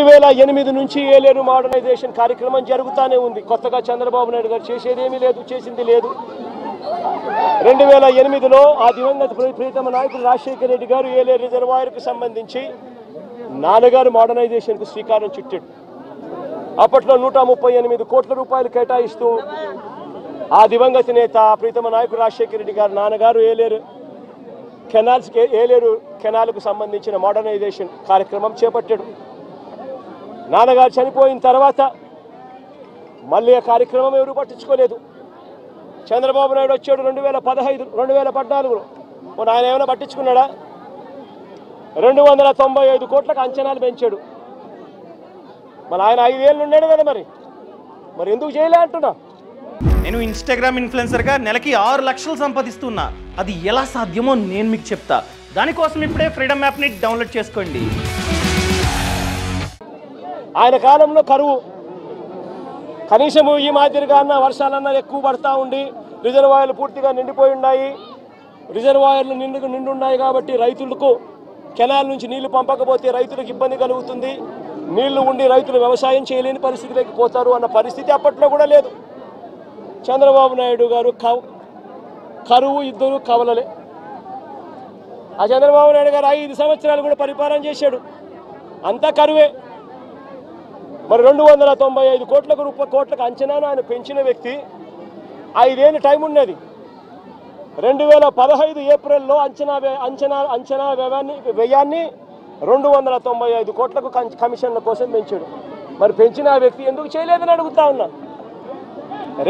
రెండు వేల ఎనిమిది నుంచి ఏలేరు మోడర్నైజేషన్ కార్యక్రమం జరుగుతూనే ఉంది. కొత్తగా చంద్రబాబు నాయుడు గారు చేసేదేమీ లేదు చేసింది లేదు. రెండు వేల ఎనిమిదిలో ఆ దివంగత ప్రీతమ నాయకుడు రాజశేఖర రెడ్డి గారు ఏలేరు రిజర్వాయర్కు సంబంధించి నాన్నగారు మోడర్నైజేషన్కు శ్రీకారం చుట్టాడు అప్పట్లో నూట ముప్పై ఎనిమిది కోట్ల రూపాయలు కేటాయిస్తూ ఆ దివంగత నేత ప్రీతమ నాయకుడు రాజశేఖర రెడ్డి గారు నాన్నగారు ఏలేరు కెనాల్స్ ఏలేరు కెనాల్కు సంబంధించిన మోడర్నైజేషన్ కార్యక్రమం చేపట్టాడు నాన్నగారు చనిపోయిన తర్వాత మళ్ళీ ఆ కార్యక్రమం ఎవరు పట్టించుకోలేదు. చంద్రబాబు నాయుడు వచ్చాడు రెండు వేల పదహైదు రెండు వేల పద్నాలుగులో. మరి ఆయన ఏమైనా పట్టించుకున్నాడా? రెండు వందల తొంభై ఐదు కోట్లకు అంచనాలు పెంచాడు. మరి ఆయన ఐదేళ్ళు ఉన్నాడు కదా మరి? మరి ఎందుకు చేయలే అంటున్నా? నేను ఇన్స్టాగ్రామ్ ఇన్ఫ్లుయెన్సర్గా నెలకి ఆరు లక్షలు సంపాదిస్తున్నా. అది ఎలా సాధ్యమో నేను మీకు చెప్తా. దానికోసం ఇప్పుడే ఫ్రీడమ్ యాప్ని డౌన్లోడ్ చేసుకోండి. ఆయన కాలంలో కరువు. కనీసము ఈ మాదిరిగా అన్న వర్షాలన్నా ఎక్కువ పడతా ఉండి రిజర్వాయర్లు పూర్తిగా నిండిపోయి ఉన్నాయి. రిజర్వాయర్లు నిండు నిండున్నాయి కాబట్టి రైతులకు కెనాల్ నుంచి నీళ్ళు పంపకపోతే రైతులకు ఇబ్బంది కలుగుతుంది. నీళ్ళు ఉండి రైతులు వ్యవసాయం చేయలేని పరిస్థితిలోకి పోతారు అన్న పరిస్థితి అప్పట్లో కూడా లేదు. చంద్రబాబు నాయుడు గారు కరువు ఇద్దరు కవలలే. ఆ చంద్రబాబు నాయుడు గారు ఐదు సంవత్సరాలు కూడా పరిపాలన చేశాడు. అంతా కరువే. మరి రెండు వందల తొంభై ఐదు కోట్లకు రూప కోట్లకు అంచనాను ఆయన పెంచిన వ్యక్తి ఐదేళ్ళు టైం ఉన్నది. రెండు వేల పదహైదు ఏప్రిల్లో అంచనా అంచనా అంచనా వ్యయాన్ని వ్యయాన్ని రెండు వందల తొంభై ఐదు కోట్లకు కమిషన్ల కోసం పెంచాడు. మరి పెంచిన ఆ వ్యక్తి ఎందుకు చేయలేదని అడుగుతా ఉన్నా.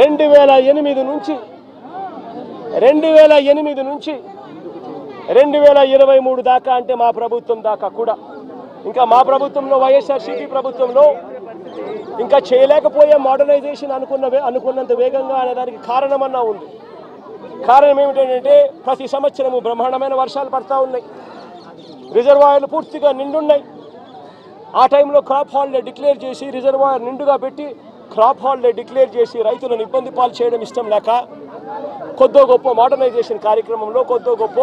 రెండు వేల ఎనిమిది నుంచి రెండు వేల ఎనిమిది నుంచి రెండు వేల ఇరవై మూడు దాకా అంటే మా ప్రభుత్వం దాకా కూడా. ఇంకా మా ప్రభుత్వంలో వైఎస్ఆర్సీపీ ప్రభుత్వంలో ఇంకా చేయలేకపోయే మోడర్నైజేషన్ అనుకున్న అనుకున్నంత వేగంగా అనే దానికి కారణమన్నా ఉంది. కారణం ఏమిటంటే ప్రతి సంవత్సరము బ్రహ్మాండమైన వర్షాలు పడతా ఉన్నాయి. రిజర్వాయర్లు పూర్తిగా నిండున్నాయి. ఆ టైంలో క్రాప్ హాలిడే డిక్లేర్ చేసి రిజర్వాయర్ నిండుగా పెట్టి క్రాప్ హాలిడే డిక్లేర్ చేసి రైతులను ఇబ్బంది పాలు చేయడం ఇష్టం లేక కొద్దో గొప్ప మోడర్నైజేషన్ కార్యక్రమంలో కొద్దో గొప్ప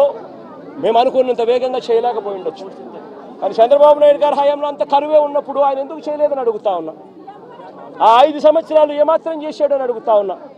మేము అనుకున్నంత వేగంగా చేయలేకపోయి ఉండొచ్చు. కానీ చంద్రబాబు నాయుడు గారి హయాంలో అంత కరువే ఉన్నప్పుడు ఆయన ఎందుకు చేయలేదని అడుగుతా ఉన్నా. ఆ ఐదు సంవత్సరాలు ఏమాత్రం చేశాడని అడుగుతా ఉన్నా.